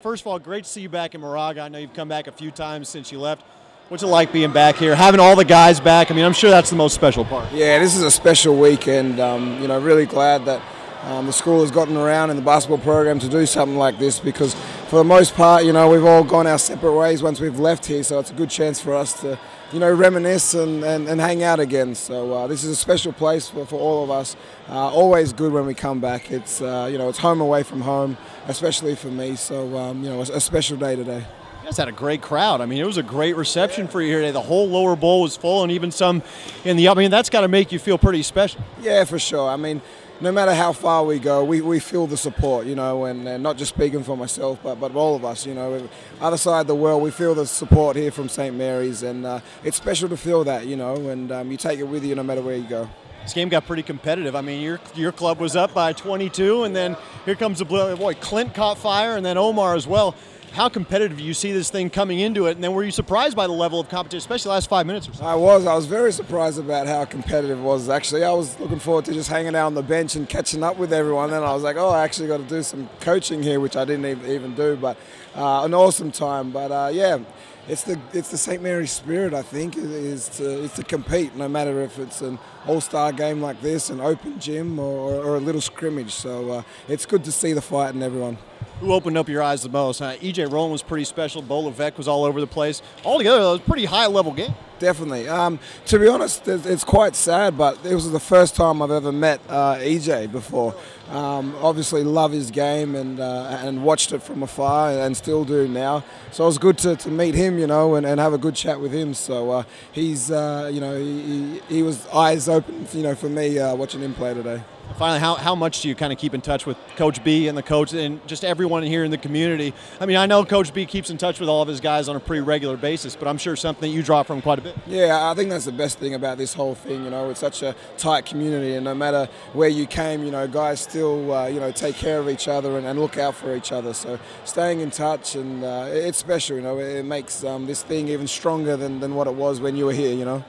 First of all, great to see you back in Moraga. I know you've come back a few times since you left. What's it like being back here, having all the guys back? I mean, I'm sure that's the most special part. Yeah, this is a special weekend. Um, you know, really glad that um, the school has gotten around in the basketball program to do something like this because, for the most part, you know, we've all gone our separate ways once we've left here. So it's a good chance for us to, you know, reminisce and, and, and hang out again. So uh, this is a special place for, for all of us. Uh, always good when we come back. It's uh, you know, it's home away from home, especially for me. So um, you know, a special day today. You guys had a great crowd. I mean, it was a great reception for you here today. The whole lower bowl was full, and even some in the. I mean, that's got to make you feel pretty special. Yeah, for sure. I mean, no matter how far we go, we, we feel the support, you know, and, and not just speaking for myself, but, but all of us, you know. Other side of the world, we feel the support here from St. Mary's, and uh, it's special to feel that, you know, and um, you take it with you no matter where you go. This game got pretty competitive. I mean, your your club was up by 22, and then here comes the boy Clint caught fire, and then Omar as well. How competitive you see this thing coming into it? And then were you surprised by the level of competition, especially the last five minutes or so? I was. I was very surprised about how competitive it was. Actually, I was looking forward to just hanging out on the bench and catching up with everyone. and I was like, oh, I actually got to do some coaching here, which I didn't even do. But uh, an awesome time. But uh, yeah, it's the it's the St Mary's spirit. I think is to, is to compete, no matter if it's an All Star game like this, an open gym, or, or a little scrimmage. So uh, it's good to see the fight in everyone. Who opened up your eyes the most? Huh? EJ Rowland was pretty special. Beau Levesque was all over the place. Altogether, it was a pretty high level game. Definitely. Um, to be honest, it's quite sad, but it was the first time I've ever met uh, EJ before. Um, obviously, love his game and uh, and watched it from afar, and still do now. So it was good to, to meet him, you know, and, and have a good chat with him. So uh, he's, uh, you know, he, he was eyes open, you know, for me uh, watching him play today. Finally, how, how much do you kind of keep in touch with Coach B and the coach and just everyone here in the community? I mean, I know Coach B keeps in touch with all of his guys on a pretty regular basis, but I'm sure something you draw from quite a bit. Yeah, I think that's the best thing about this whole thing. You know, it's such a tight community, and no matter where you came, you know, guys still, uh, you know, take care of each other and, and, look out for each other. So staying in touch, and uh, it's special. You know, it makes um, this thing even stronger than, than what it was when you were here. You know.